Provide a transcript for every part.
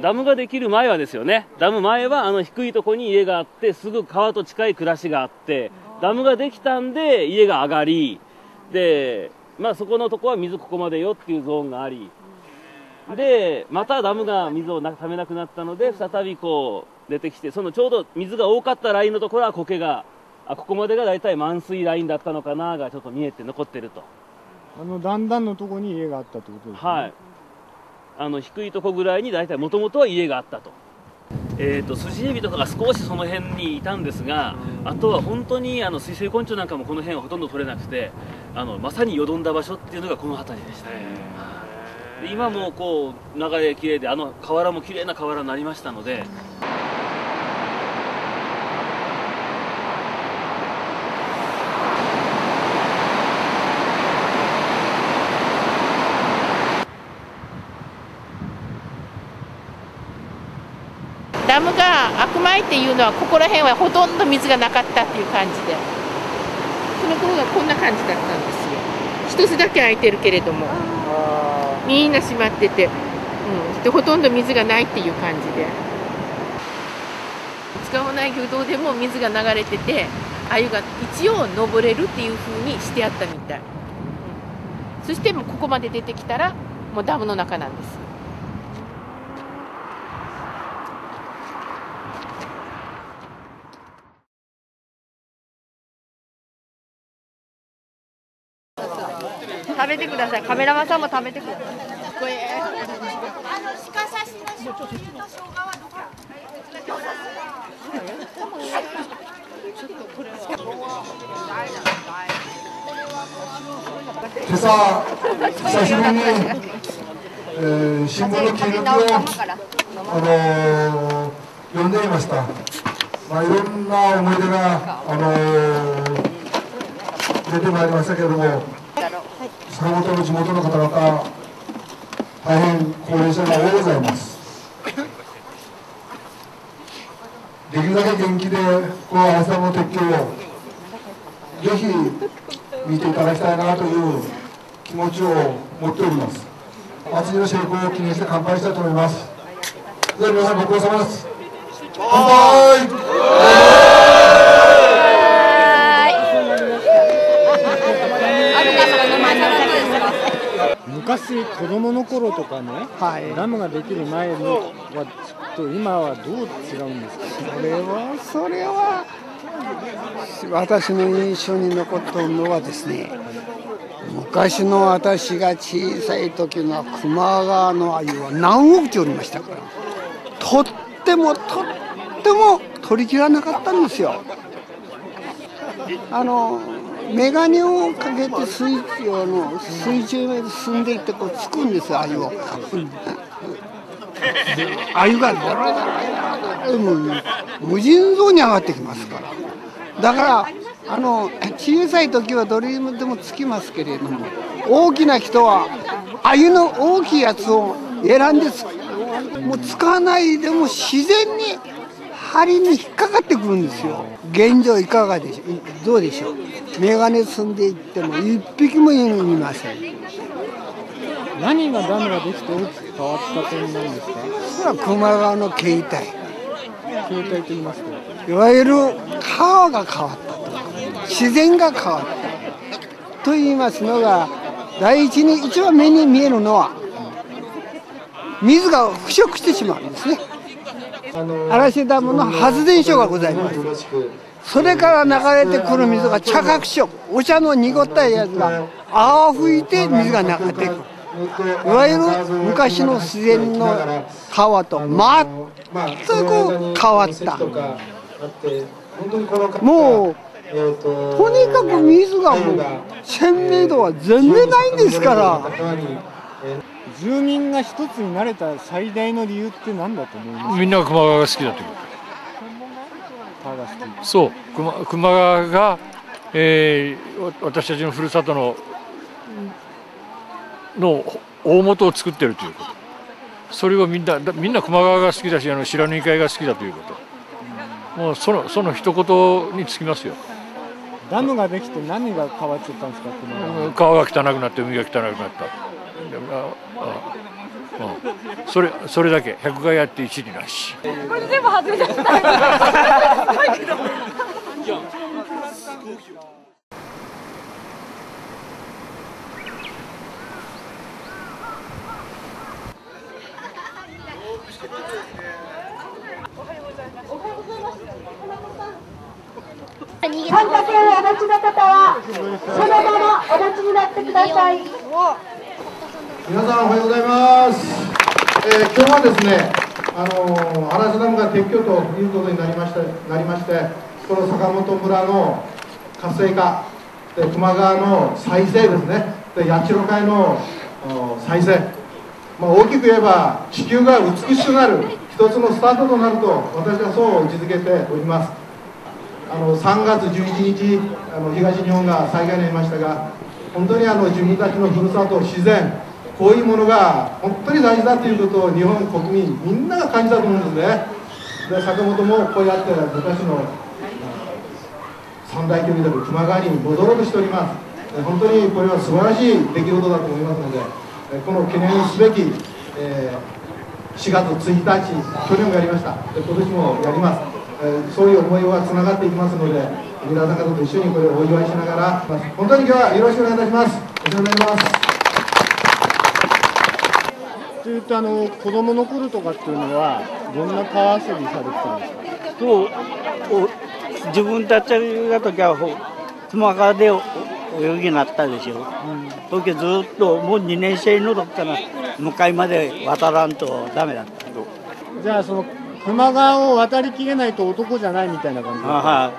ダムができる前はですよね、ダム前はあの低いところに家があって、すぐ川と近い暮らしがあって、ダムができたんで家が上がり、で、まあそこのとこは水ここまでよっていうゾーンがあり、で、またダムが水をためなくなったので、再びこう出てきて、そのちょうど水が多かったラインのところは苔が、あここまでが大体満水ラインだったのかながちょっと見えて残ってると。あの段々のところに家があったってことですね。はい。あの低いとこぐらいに大体もともとは家があったと。えーと、スジエビとかが少しその辺にいたんですが、あとは本当にあの水生昆虫なんかもこの辺はほとんど取れなくてあのまさによどんだ場所っていうのがこの辺りでした、で今もこう流れきれいであの河原もきれいな河原になりましたので。ダムが開く前っていうのはここら辺はほとんど水がなかったっていう感じで。その頃がこんな感じだったんですよ。一つだけ開いてるけれども。みんな閉まってて、うん、でほとんど水がないっていう感じで。使わない魚道でも水が流れてて鮎が一応登れるっていう風にしてあったみたい、うん、そしてもうここまで出てきたらもうダムの中なんです食べてください。カメラマンさんも食べてください。これあの鹿刺しの醤油の生姜はどこ今朝久しぶりに、えー、新聞の記録を、あのー、読んでいました、まあ、いろんな思い出が、あのー、出てまいりましたけれども坂本の地元の方々大変高齢者が多いございます。できるだけ元気でこのアイスの撤去をぜひ見ていただきたいなという気持ちを持っております。祭りの成功を記念して乾杯したいと思います。では皆さんご苦労様です。乾杯。昔子供の頃とかね、はい、ダムができる前のはと今はどう違うんですか？それはそれは私の印象に残ってるのはですね昔の私が小さい時の球磨川の鮎は何億丁おりましたからとってもとっても取りきらなかったんですよあの眼鏡をかけて水中の水中へ進んでいってこうつくんですよ鮎を。鮎がドラドラもう無尽蔵に上がってきますからだからあの小さい時はどれでもつきますけれども大きな人は鮎の大きいやつを選んでもう使わないでも自然に針に引っかかってくるんですよ。現状いかがでしょう？どうでしょう？眼鏡積んでいっても一匹もいません。何がダムができて大きく変わった点なんですか？それは球磨川の形態。形態と言いますといわゆる川が変わったと自然が変わったと言いますのが第一に一番目に見えるのは水が腐食してしまうんですね嵐ダムの発電所がございます。それから流れてくる水が茶角色お茶の濁ったやつが泡吹いて水が流れてくる。いわゆる昔の自然の川と全く変わった。もうとにかく水がもう鮮明度は全然ないんですから。住民が一つになれた最大の理由って何だと思いますみんなが球磨川が好きだというそう。熊熊川が、えー、私たちのふるさとのの大元を作ってるということ。それをみんなみんな熊川が好きだしあの白縫会が好きだということ。もうそのその一言につきますよ。ダムができて何が変わっちゃったんですか川が汚くなって海が汚くなった。うん、それそれだけ100回やって一理なし。これ全部外れちゃった参加券をお持ちの方はそのままお持ちになってください。皆さんおはようございます、えー今日はですねあのー嵐ダムが撤去ということになりましてなりましてこの坂本村の活性化で球磨川の再生ですね。で八代海の再生、まあ、大きく言えば地球が美しくなる一つのスタートとなると私はそう位置づけております。あの3月11日あの東日本が災害になりましたが本当にあの自分たちのふるさと自然こういうものが本当に大事だということを日本国民みんなが感じたと思うんですね。で坂本もこうやって昔の三大距離である球磨川に戻ろうとしております。本当にこれは素晴らしい出来事だと思いますのでえこの記念すべき、えー4月1日去年もやりました。で今年もやります。えーそういう思いはつながっていきますので皆さん方と一緒にこれをお祝いしながら本当に今日はよろしくお願いいたします。よろしくお願いします。というとあの子供の頃とかっていうのはどんな川遊びされてたんですか？そうお自分たちが時はほ熊川でお泳ぎになったでしょ、時ずっともう2年生の時から向かいまで渡らんとダメだった。じゃあその球磨川を渡りきれないと男じゃないみたいな感じですかは。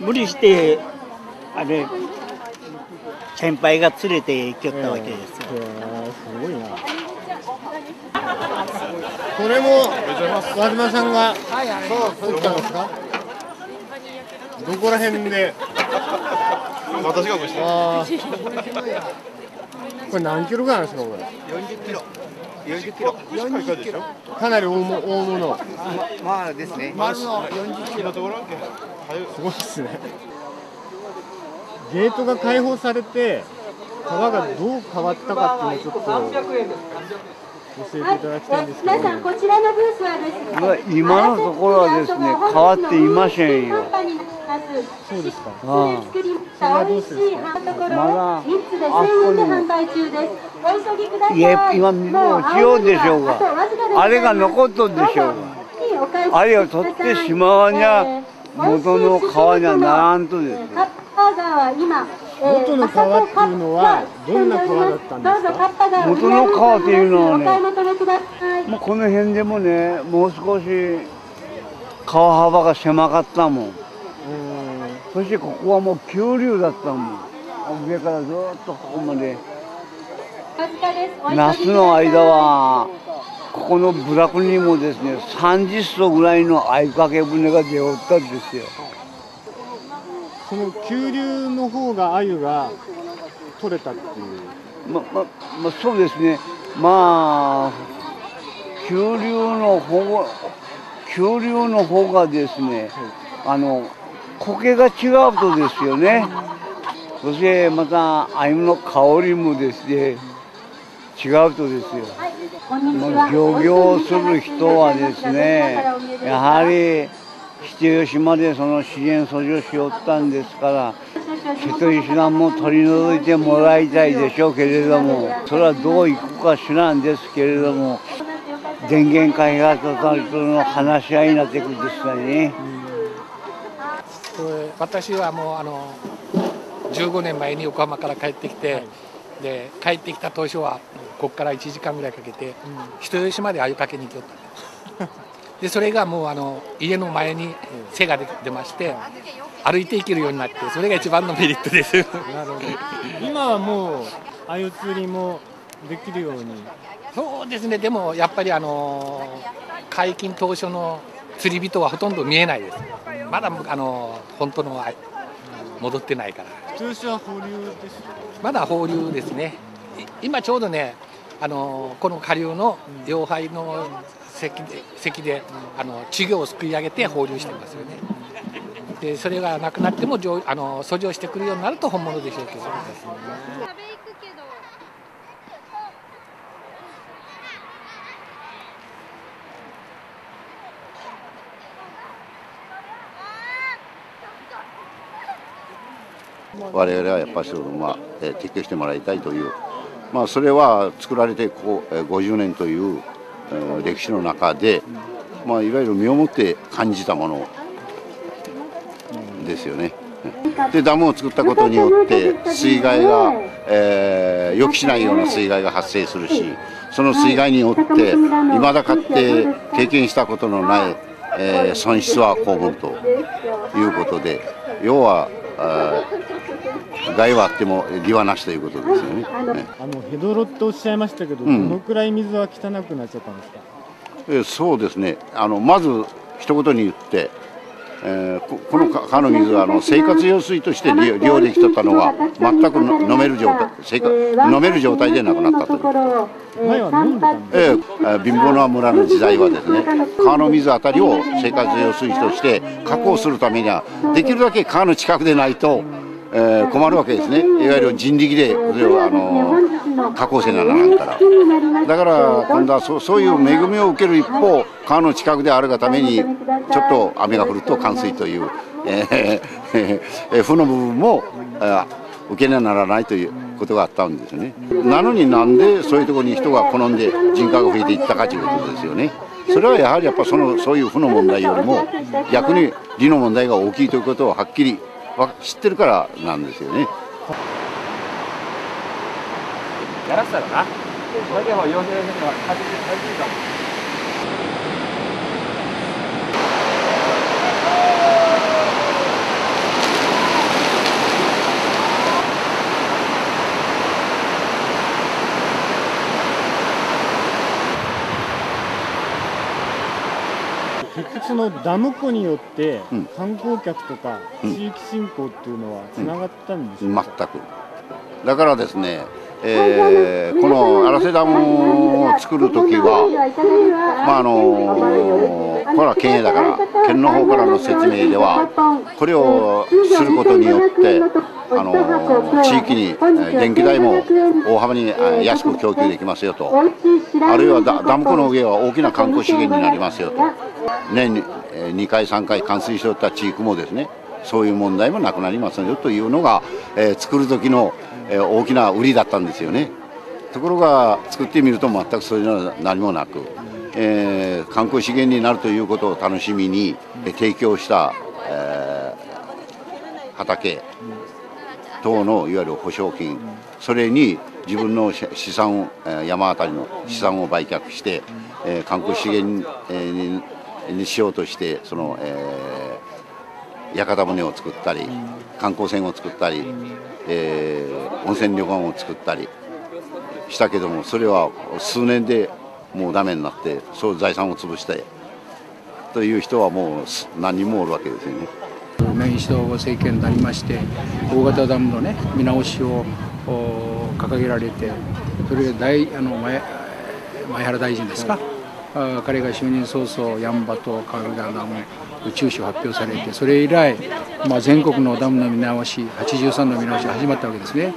い無理してあれ先輩が連れて行きよったわけですよ、へーいなこれも和島さんが作ったんですか？どこら辺で？私が蒸してこれ何キロぐらいなんですかこれ？40キロ。40キロ。40キロ。かなり大も大物。まあですね。丸の40キロところすごいですね。ゲートが開放されて川がどう変わったかっていうのをちょっと教えていただきたいんですけど、皆さんこちらのブースはですねまあ今のところはですね変わっていませんよ。そうですか。ああ。作りま美味しいハンところまだを3つで1000円で販売中ですお急ぎくださいいや今もうしようでしょうがあれが残っとるでしょうがあれを取ってしまわにゃ元の川にはならんとですカッパ川は今元の川っていうのはどんな川だったんですか？元の川っていうのはねもうこの辺でもねもう少し川幅が狭かったもん。そしてここはもう急流だったもん。上からずっとここまで。夏の間はここの部落にもですね30艘ぐらいの相掛け船が出おったんですよその急流の方が鮎が取れたっていう。まままそうですね。まあ急流の方急流の方がですねあの苔が違うとですよね。そしてまた鮎の香りもですね違うとですよ。まあ漁業する人はですねやはり人吉までその資源訴状しよったんですから人吉団も取り除いてもらいたいでしょうけれどもそれはどういくか知らんですけれども電源開発との話し合いになっていくんですかね。私はもうあの15年前に横浜から帰ってきて、で帰ってきた当初はここから1時間ぐらいかけて、人吉まで鮎かけに行きよったんでそれがもうあの家の前に背が出出まして歩いて行けるようになってそれが一番のメリットです。なるほど。今はもう鮎釣りもできるように？そうですね。でもやっぱりあの解禁当初の釣り人はほとんど見えないです。まだあの本当のあ戻ってないから。通称は放流ですまだ放流ですね。い今ちょうどねあのこの下流の養廃の咳で咳であの稚魚をすくい上げて放流してますよね。でそれがなくなってもあの遡上してくるようになると本物でしょうけど。我々はやっぱりその、まあ、撤去してもらいたいという、まあ、それは作られてこう50年という歴史の中で、まあ、いわゆる身をもって感じたものですよね。でダムを作ったことによって水害が、えー、予期しないような水害が発生するしその水害によっていまだかって経験したことのない、えー、損失は被るということで要は害はあっても利はなしということですよね。あのヘドロっておっしゃいましたけど、うん、どのくらい水は汚くなっちゃったんですか？えそうですね。あのまず一言に言って。えー、この川の水はあの生活用水として利用できとったのが全く飲める状態生活飲める状態でなくなったという前は飲んでたんえー、貧乏な村の時代はですね川の水あたりを生活用水として確保するためにはできるだけ川の近くでないとえー、困るわけですね。いわゆる人力でそれをあの確保せならなんから。だから今度はそそういう恵みを受ける一方川の近くであるがためにちょっと雨が降ると冠水という、えーえー、負の部分も、えー、受けなならないということがあったんですね。なのになんでそういうところに人が好んで人家が増えていったかということですよね。それはやはりやっぱそのそういう負の問題よりも逆に利の問題が大きいということをはっきり知ってるからなんですよね。やらせたらな。それでも陽性の人は始め始めたもん。のダム湖によって観光客とか地域振興っていうのはつながったんでしょうか、うん、全く。だからですねえー、この荒瀬ダムを作る時は、まああのー、これは県営だから県の方からの説明ではこれをすることによってあの地域に電気代も大幅に安く供給できますよと。あるいはダム湖の上は大きな観光資源になりますよと。年に2回3回冠水しておった地域もですねそういう問題もなくなりますよというのが、えー、作る時の、えー、大きな売りだったんですよね。ところが作ってみると全くそういうのは何もなく、えー、観光資源になるということを楽しみに、提供した、え畑。等のいわゆる保証金それに自分の資産を山あたりの資産を売却して、え観光資源ににしようとしてその、えー、屋形船を作ったり観光船を作ったり、えー、温泉旅館を作ったりしたけどもそれは数年でもうダメになってそう財産を潰してという人はもう何人もおるわけですよね。民主党政権になりまして大型ダムのね見直しを掲げられてそれが大あの前前原大臣ですか？彼が就任早々ヤンバと川上ダム中止を発表されてそれ以来、まあ、全国のダムの見直し83の見直しが始まったわけですね。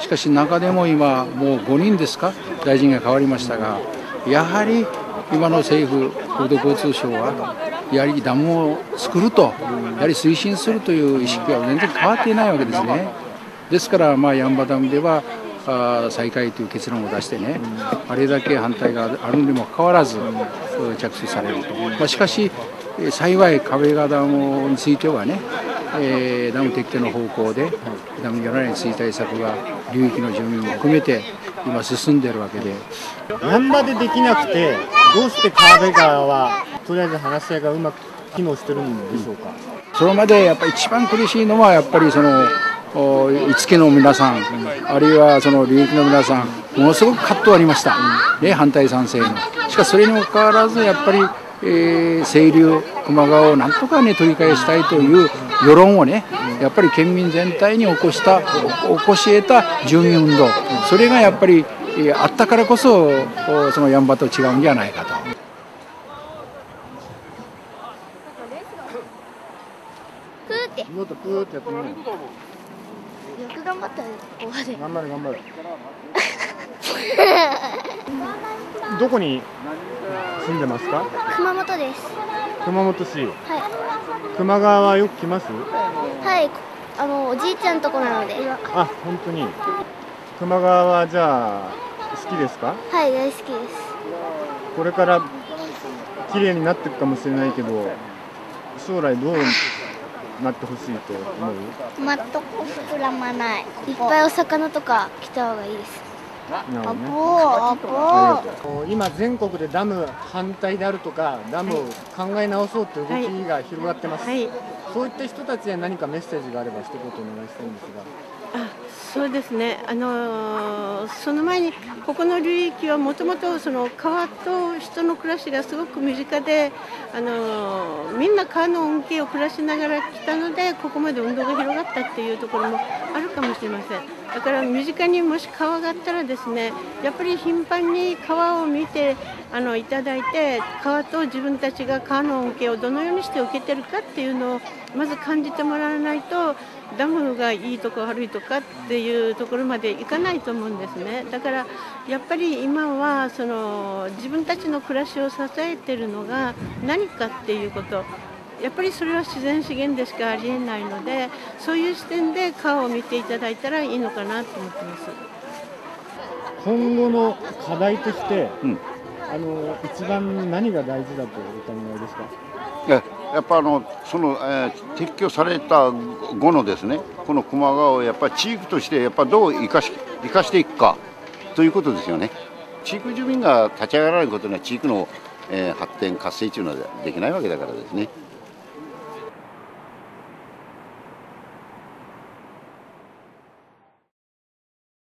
しかし中でも今もう5人ですか？大臣が変わりましたがやはり今の政府国土交通省はやはりダムを作るとやはり推進するという意識は全然変わっていないわけですね。ですからまあヤンバダムでは再開という結論を出してね、あれだけ反対があるにもかかわらず着水されると、まあ、しかし幸い壁川ダムについてはね、えー、ダム撤去の方向でダムやらない水対策が流域の住民も含めて今進んでるわけで。難波でできなくてどうして川川はとりあえず話し合いがうまく機能してるんでしょうか、それまでやっぱり一番苦しいのはやっぱりその五木の皆さん、あるいはその流域の皆さん、ものすごく葛藤ありました、ね、反対賛成の。しかしそれにもかかわらず、やっぱり、えー、清流、球磨川をなんとかね、取り返したいという世論をね、やっぱり県民全体に起こした、起こし得た住民運動、それがやっぱり、えー、あったからこそ、そのやんばと違うんじゃないかと。もっとプーってやってみよく頑張ったよここまで頑張る頑張るどこに住んでますか？熊本です。熊本市。はい球磨川はよく来ます？はいあのおじいちゃんとこなので。あ本当に。球磨川はじゃあ好きですか？はい大好きです。これから綺麗になっていくかもしれないけど将来どうなってほしいと思う？全く膨らまない。いっぱいお魚とか来た方がいいです今全国でダム反対であるとかダムを考え直そうという動きが広がってます、そういった人たちへ何かメッセー。ジがあれば一言お願いしたいんですがそうですね、あのその前にここの流域はもともと川と人の暮らしがすごく身近で、あのみんな川の恩恵を暮らしながら来たのでここまで運動が広がったっていうところもあるかもしれません。だから身近にもし川があったらですねやっぱり頻繁に川を見てあのいただいて川と自分たちが川の恩恵をどのようにして受けてるかっていうのをまず感じてもらわないとダムがいいとか悪いとかっていうところまでいかないと思うんですね。だからやっぱり今はその自分たちの暮らしを支えてるのが何かっていうこと。やっぱりそれは自然資源でしかありえないのでそういう視点で川を見ていただいたらいいのかなと思ってます。今後の課題として、あの一番何が大事だとお考えですか？やっぱあのその、えー撤去された後のですねこの駒川をやっぱり地域としてやっぱどう生かし生かしていくかということですよね。地域住民が立ち上がらないことには地域の、えー発展活性というのはできないわけだからですね。